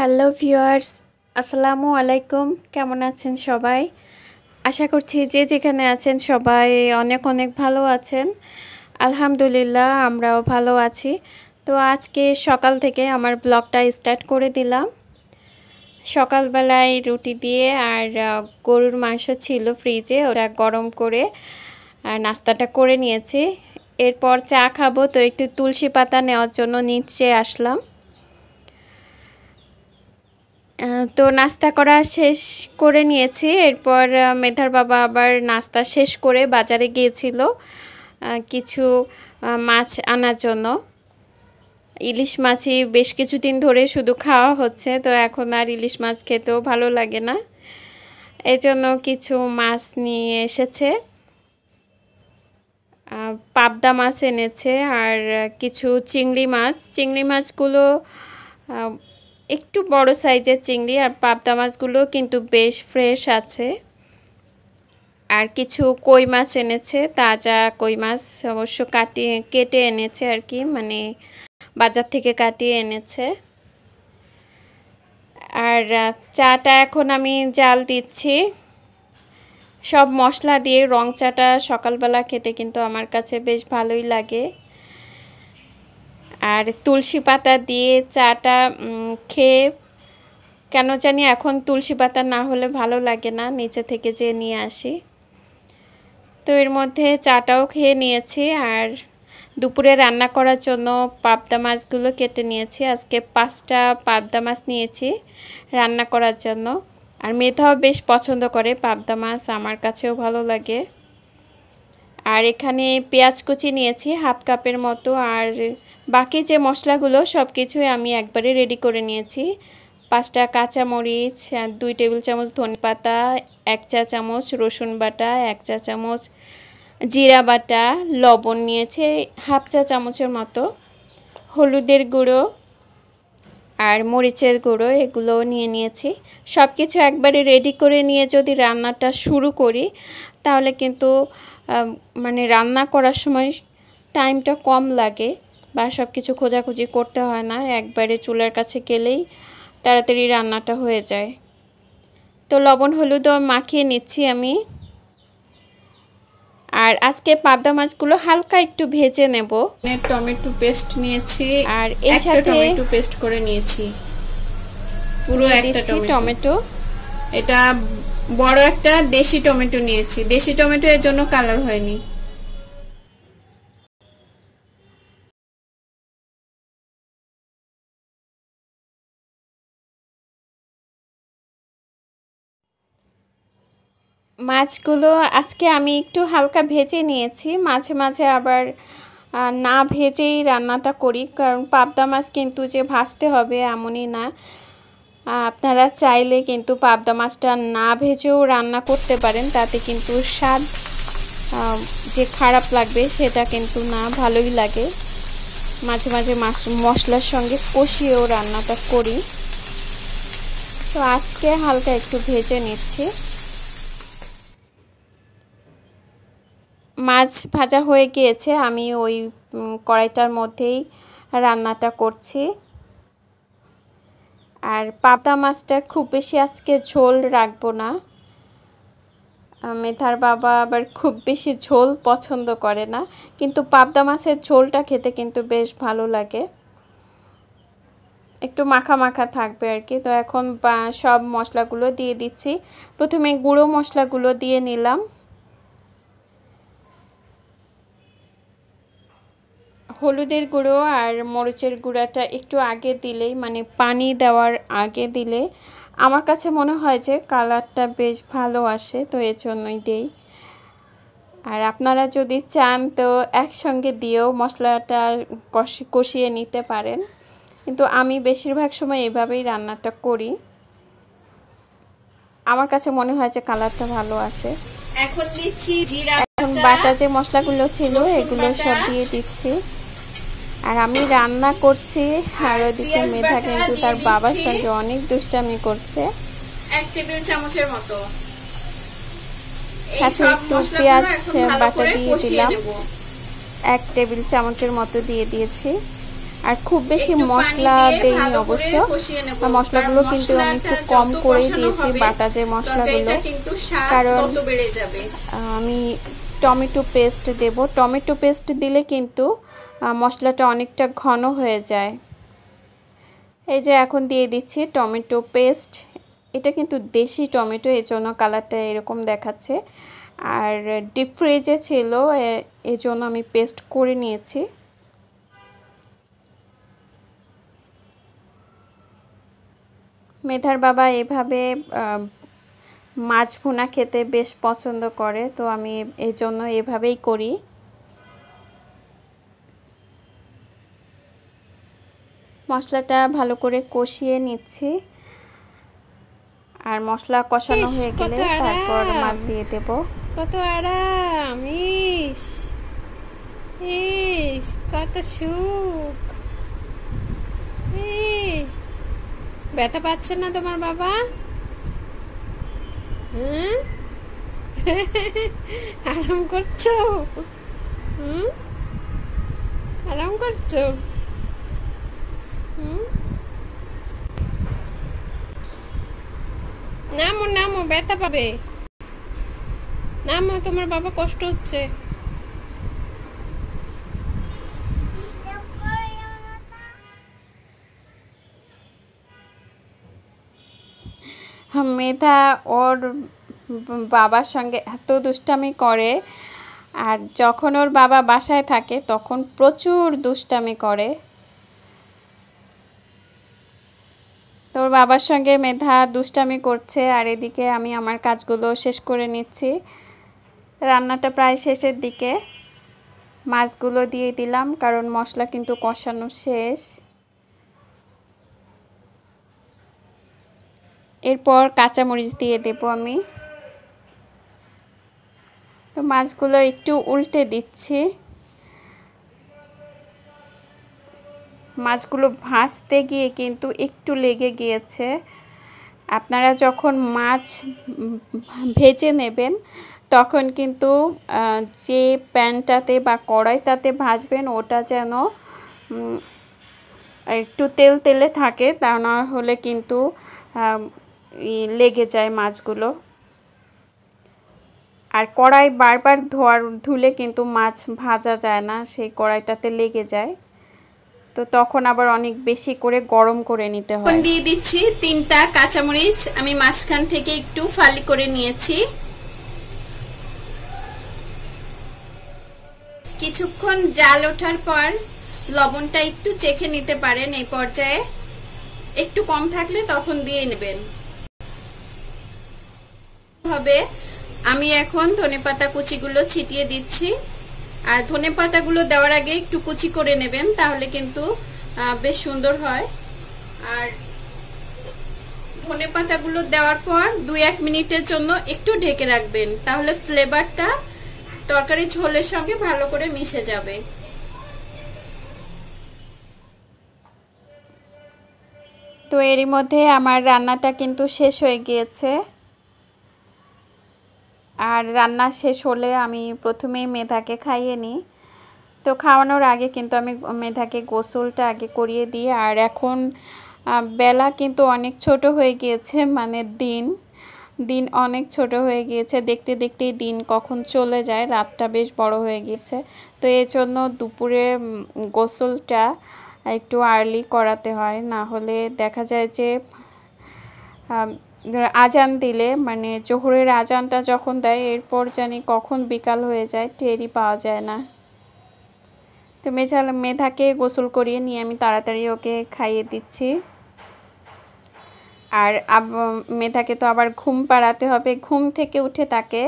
Hello viewers, আসসালামু আলাইকুম। কেমন আছেন সবাই? আশা করছি যে যেখানে আছেন সবাই অনেক অনেক ভালো আছেন। আলহামদুলিল্লাহ, আমরাও ভালো আছি। তো আজকে সকাল থেকে আমার ব্লগটা স্টার্ট করে দিলাম। সকালবেলায় রুটি দিয়ে আর গরুর মাংস ছিল ফ্রিজে, ওরা গরম করে নাস্তাটা করে নিয়েছি। এরপর চা খাব, তো একটু তুলসী পাতা নেওয়ার জন্য নিচে আসলাম। তো নাস্তা করা শেষ করে নিয়েছি। এরপর মেধার বাবা আবার নাস্তা শেষ করে বাজারে গিয়েছিল কিছু মাছ আনার জন্য। ইলিশ মাছই বেশ কিছুদিন ধরে শুধু খাওয়া হচ্ছে, তো এখন আর ইলিশ মাছ খেতেও ভালো লাগে না। এই জন্য কিছু মাছ নিয়ে এসেছে। পাবদা মাছ এনেছে আর কিছু চিংড়ি মাছ। চিংড়ি মাছগুলো একটু বড় সাইজের চিংড়ি আর পাবদা মাছগুলো কিন্তু বেশ ফ্রেশ আছে। আর কিছু কই মাছ এনেছে, তাজা কই মাছ অবশ্য কাটিয়ে কেটে এনেছে আর কি মানে বাজার থেকে কাটিয়ে এনেছে। আর চাটা এখন আমি জাল দিচ্ছি। সব মশলা দিয়ে রং চাটা সকালবেলা খেতে কিন্তু আমার কাছে বেশ ভালোই লাগে। আর তুলসী পাতা দিয়ে চাটা খেয়ে কেন জানি এখন তুলসী পাতা না হলে ভালো লাগে না, নিচে থেকে যে নিয়ে আসি। তো এর মধ্যে চাটাও খেয়ে নিয়েছি আর দুপুরে রান্না করার জন্য পাবদা মাছগুলো কেটে নিয়েছি। আজকে পাঁচটা পাবদা মাছ নিয়েছি রান্না করার জন্য। আর মেধাও বেশ পছন্দ করে পাবদা মাছ, আমার কাছেও ভালো লাগে। আর এখানে পেঁয়াজ কুচি নিয়েছি, হাফ কাপের মতো। আর বাকি যে মশলাগুলো সব কিছুই আমি একবারে রেডি করে নিয়েছি। পাঁচটা কাঁচা মরিচ দুই টেবিল চামচ ধনে পাতা, এক চা চামচ রসুন বাটা, এক চা চামচ জিরা বাটা, লবণ নিয়েছে, হাফ চা চামচের মতো। হলুদের গুঁড়ো আর মরিচের গুঁড়ো, এগুলো নিয়ে নিয়েছি। সব কিছু একবারে রেডি করে নিয়ে যদি রান্নাটা শুরু করি, তাহলে কিন্তু মানে রান্না করার সময় টাইমটা কম লাগে বা সব কিছু খোঁজাখুঁজি করতে হয় না। একবারে চুলার কাছে গেলেই তাড়াতাড়ি রান্নাটা হয়ে যায়। তো লবণ হলুদও মাখিয়ে নিচ্ছি আমি। আর আজকে পাবদা মাছগুলো হালকা একটু ভেজে নেব। টমেটো পেস্ট নিয়েছি। আর এর সাথে টমেটো পেস্ট করে নিয়েছি। পুরো একটা টমেটো। এটা বড় একটা দেশি টমেটো নিয়েছি। দেশি টমেটো এর জন্য কালার হয়নি। মাছগুলো আজকে আমি একটু হালকা ভেজে নিয়েছি। মাঝে মাঝে আবার না ভেজেই রান্নাটা করি। কারণ পাবদা মাছ কিন্তু যে ভাজতে হবে এমনই না। আপনারা চাইলে কিন্তু পাবদা মাছটা না ভেজেও রান্না করতে পারেন, তাতে কিন্তু স্বাদ যে খারাপ লাগবে সেটা কিন্তু না, ভালোই লাগে। মাঝে মাঝে মাছ, মশলার সঙ্গে কষিয়েও রান্নাটা করি। তো আজকে হালকা একটু ভেজে নিচ্ছি। মাছ ভাজা হয়ে গিয়েছে, আমি ওই কড়াইটার মধ্যেই রান্নাটা করছি। আর পাবদা মাছটার খুব বেশি আজকে ঝোল রাখব না। মেধার বাবা আবার খুব বেশি ঝোল পছন্দ করে না। কিন্তু পাবদা মাছের ঝোলটা খেতে কিন্তু বেশ ভালো লাগে। একটু মাখা মাখা থাকবে আর কি। তো এখন সব মশলাগুলো দিয়ে দিচ্ছি। প্রথমে গুঁড়ো মশলাগুলো দিয়ে নিলাম। হলুদের গুঁড়ো আর মরিচের গুঁড়াটা একটু আগে দিলেই মানে পানি দেওয়ার আগে দিলে আমার কাছে মনে হয় যে কালারটা বেশ ভালো আসে তো এর জন্যই দেই। আর আপনারা যদি চান তো একসঙ্গে দিয়েও মশলাটা কষি কষিয়ে নিতে পারেন। কিন্তু আমি বেশিরভাগ সময় এভাবেই রান্নাটা করি। আমার কাছে মনে হয় যে কালারটা ভালো আসে। এখন দিচ্ছি জিরা এখন বাটা যে মশলাগুলো ছিল এগুলো সব দিয়ে দিচ্ছি। আর আমি রান্না করছি আর ওদিকে মেধা কিন্তু তার বাবার সঙ্গে অনেক দুষ্টামি করছে। এক টেবিল চামচের মতো। সাথে একটু পেঁয়াজ বাটা দিয়ে দিলাম। এক টেবিল চামচের মতো দিয়ে দিয়েছি। আর খুব বেশি মশলা দেইনি অবশ্য। মশলাগুলো কিন্তু আমি একটু কম করে দিয়েছি বাটা যে মশলাগুলো। কারণ আমি টমেটো পেস্ট দেব। টমেটো পেস্ট দিলে কিন্তু মশলাটা অনেকটা ঘন হয়ে যায়। এই যে এখন দিয়ে দিচ্ছি টমেটো পেস্ট। এটা কিন্তু দেশি টমেটো এই জন্য কালারটা এরকম দেখাচ্ছে। আর ডিপ ফ্রিজে ছিল এই জন্য আমি পেস্ট করে নিয়েছি। মেধার বাবা এভাবে মাছ ভুনা খেতে বেশ পছন্দ করে, তো আমি এই জন্য এভাবেই করি। মশলাটা ভালো করে কষিয়ে নিচ্ছি। আর মশলা কষানো হয়ে গেলে তারপর মাছ দিয়ে দেব। কত আরাম! ইস ইস কত সুখ! ব্যথা পাচ্ছে না তোমার বাবা? হুম আরাম করছ? হুম? আরাম করছ হুম নামো নামো, ব্যথা পাবে। নামো, তোমার বাবা কষ্ট হচ্ছে। মেধা ওর বাবার সঙ্গে এত দুষ্টামি করে, আর যখন ওর বাবা বাসায় থাকে, তখন প্রচুর দুষ্টামি করে। তোর বাবার সঙ্গে মেধা দুষ্টামি করছে, আর এদিকে আমি আমার কাজগুলো শেষ করে নিচ্ছি। রান্নাটা প্রায় শেষের দিকে। মাছগুলো দিয়ে দিলাম, কারণ মশলা কিন্তু কষানো শেষ। এরপর কাঁচামরিচ দিয়ে দেব আমি। তো মাছগুলো একটু উল্টে দিচ্ছি। মাছগুলো ভাজতে গিয়ে কিন্তু একটু লেগে গিয়েছে। আপনারা যখন মাছ ভেজে নেবেন, তখন কিন্তু যে প্যানটাতে বা কড়াইটাতে ভাজবেন, ওটা যেন একটু তেল তেলে থাকে, তা না হলে কিন্তু লেগে যায় মাছগুলো। আর কড়াই বারবার ধোয়ার, ধুলে কিন্তু মাছ ভাজা যায় না, সেই কড়াইটাতে লেগে যায়। তো তখন আবার অনেক বেশি করে গরম করে নিতে হয়। দিয়ে দিচ্ছি তিনটা কাঁচামরিচ। আমি মাঝখান থেকে একটু ফালি করে নিয়েছি। কিছুক্ষণ জাল ওঠার পর লবণটা একটু চেখে নিতে পারেন এই পর্যায়ে। একটু কম থাকলে তখন দিয়ে নেবেন। হবে। আমি এখন ধনে পাতা কুচিগুলো ছিটিয়ে দিচ্ছি। আর ধনে পাতাগুলো দেওয়ার আগে একটু কুচি করে নেবেন, তাহলে কিন্তু বেশ সুন্দর হয়। আর ধনে পাতাগুলো দেওয়ার পর দুই এক মিনিটের জন্য একটু ঢেকে রাখবেন, তাহলে ফ্লেভারটা তরকারি ঝোলের সঙ্গে ভালো করে মিশে যাবে। তো এরই মধ্যে আমার রান্নাটা কিন্তু শেষ হয়ে গিয়েছে। আর রান্না শেষ হলে আমি প্রথমেই মেধাকে খাইয়ে নিই। তো খাওয়ানোর আগে কিন্তু আমি মেধাকে গোসলটা আগে করিয়ে দিই। আর এখন বেলা কিন্তু অনেক ছোট হয়ে গিয়েছে মানে দিন দিন অনেক ছোট হয়ে গিয়েছে। দেখতে দেখতেই দিন কখন চলে যায়, রাতটা বেশ বড় হয়ে গিয়েছে। তো এই জন্য দুপুরে গোসলটা একটু আর্লি করাতে হয়। না হলে দেখা যায় যে আজান দিলে মানে জোহরের আজানটা যখন দেয়, এরপর জানি কখন বিকাল হয়ে যায়, টেরই পাওয়া যায় না। তো মেঝাল মেধাকে গোসল করিয়ে নিয়ে আমি তাড়াতাড়ি ওকে খাইয়ে দিচ্ছি। আর মেধাকে তো আবার ঘুম পাড়াতে হবে। ঘুম থেকে উঠে তাকে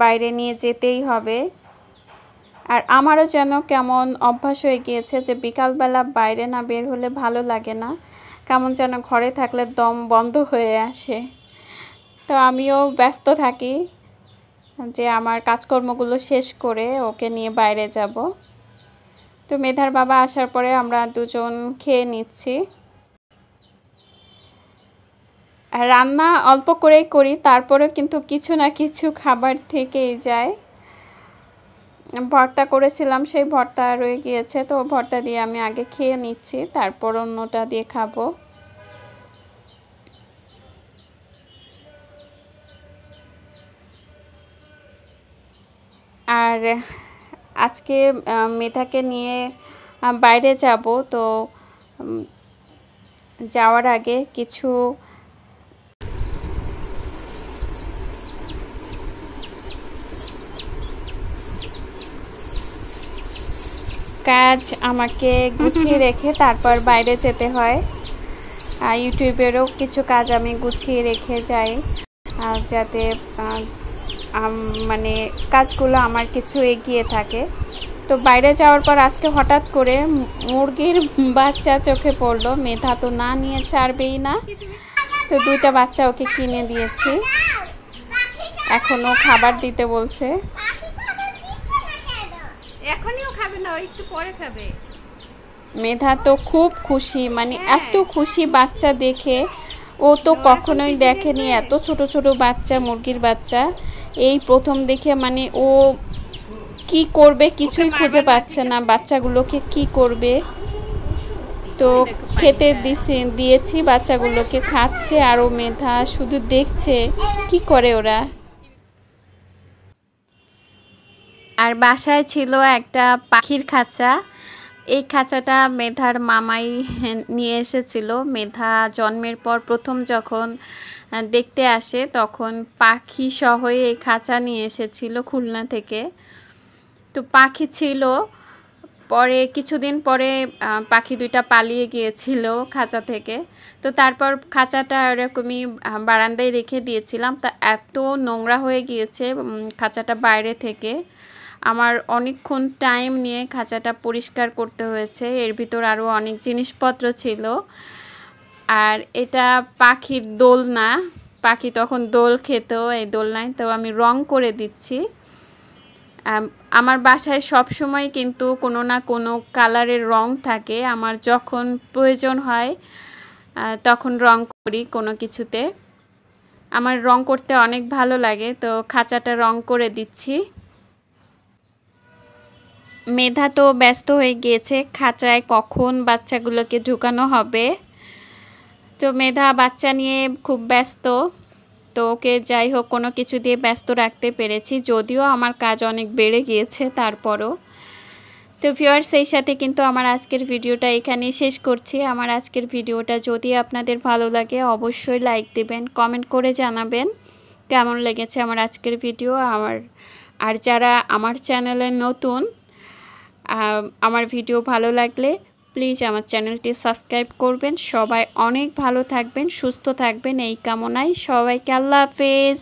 বাইরে নিয়ে যেতেই হবে। আর আমারও যেন কেমন অভ্যাস হয়ে গিয়েছে যে বিকালবেলা বাইরে না বের হলে ভালো লাগে না। কেমন যেন ঘরে থাকলে দম বন্ধ হয়ে আসে। তো আমিও ব্যস্ত থাকি যে আমার কাজকর্মগুলো শেষ করে ওকে নিয়ে বাইরে যাব। তো মেধার বাবা আসার পরে আমরা দুজন খেয়ে নিচ্ছি। রান্না অল্প করেই করি, তারপরেও কিন্তু কিছু না কিছু খাবার থেকেই যায়। ভর্তা করেছিলাম, সেই ভর্তা রয়ে গিয়েছে। তো ভর্তা দিয়ে আমি আগে খেয়ে নিচ্ছি, তারপর অন্যটা দিয়ে খাব। আর আজকে মেধাকে নিয়ে বাইরে যাব। তো যাওয়ার আগে কিছু কাজ আমাকে গুছিয়ে রেখে তারপর বাইরে যেতে হয়। আর ইউটিউবেরও কিছু কাজ আমি গুছিয়ে রেখে যাই। আর যাতে মানে কাজগুলো আমার কিছু এগিয়ে থাকে। তো বাইরে যাওয়ার পর আজকে হঠাৎ করে মুরগির বাচ্চা চোখে পড়ল। মেধা তো না নিয়ে ছাড়বেই না। তো দুইটা বাচ্চা ওকে কিনে দিয়েছি। এখনও খাবার দিতে বলছে। এখনইও খাবে না একটু পরে খাবে। মেধা তো খুব খুশি মানে এত খুশি বাচ্চা দেখে। ও তো কখনোই দেখেনি এত ছোট ছোট বাচ্চা মুরগির বাচ্চা। এই প্রথম দেখে মানে ও কি করবে কিছুই খুঁজে পাচ্ছে না বাচ্চাগুলোকে কি করবে। তো খেতে দিচ্ছি দিয়েছি বাচ্চাগুলোকে খাচ্ছে আর ও মেধা শুধু দেখছে। কি করে ওরা? আর বাসায় ছিল একটা পাখির খাঁচা। এই খাঁচাটা মেধার মামাই নিয়ে এসেছিল। মেধা জন্মের পর প্রথম যখন দেখতে আসে তখন পাখি সহ এই খাঁচা নিয়ে এসেছিল খুলনা থেকে। তো পাখি ছিল। পরে কিছুদিন পরে পাখি দুইটা পালিয়ে গিয়েছিল খাঁচা থেকে। তো তারপর খাঁচাটা এরকমই বারান্দায় রেখে দিয়েছিলাম। তা এত নোংরা হয়ে গিয়েছে খাঁচাটা বাইরে থেকে। আমার অনেকক্ষণ টাইম নিয়ে খাঁচাটা পরিষ্কার করতে হয়েছে। এর ভিতর আরও অনেক জিনিসপত্র ছিল। আর এটা পাখির দোলনা। পাখি তখন দোল খেত, এই দোলনায়। তো আমি রং করে দিচ্ছি। আমার বাসায় সব সময় কিন্তু কোনো না কোনো কালারের রং থাকে। আমার যখন প্রয়োজন হয় তখন রং করি কোনো কিছুতে। আমার রং করতে অনেক ভালো লাগে, তো খাঁচাটা রং করে দিচ্ছি। মেধা তো ব্যস্ত হয়ে গিয়েছে, খাঁচায় কখন বাচ্চাগুলোকে ঢুকানো হবে? তো মেধা বাচ্চা নিয়ে খুব ব্যস্ত, তো ওকে যাই হোক কোনো কিছু দিয়ে ব্যস্ত রাখতে পেরেছি, যদিও আমার কাজ অনেক বেড়ে গিয়েছে তারপরও। তো ভিওয়ার সেই সাথে কিন্তু আমার আজকের ভিডিওটা এখানেই শেষ করছি। আমার আজকের ভিডিওটা যদি আপনাদের ভালো লাগে অবশ্যই লাইক দেবেন, কমেন্ট করে জানাবেন কেমন লেগেছে আমার আজকের ভিডিও। আমার, আর যারা আমার চ্যানেলে নতুন আমার ভিডিও ভালো লাগলে প্লিজ আমার চ্যানেলটি সাবস্ক্রাইব করবেন। সবাই অনেক ভালো থাকবেন, সুস্থ থাকবেন, এই কামনায় সবাইকে আল্লাহ হাফেজ।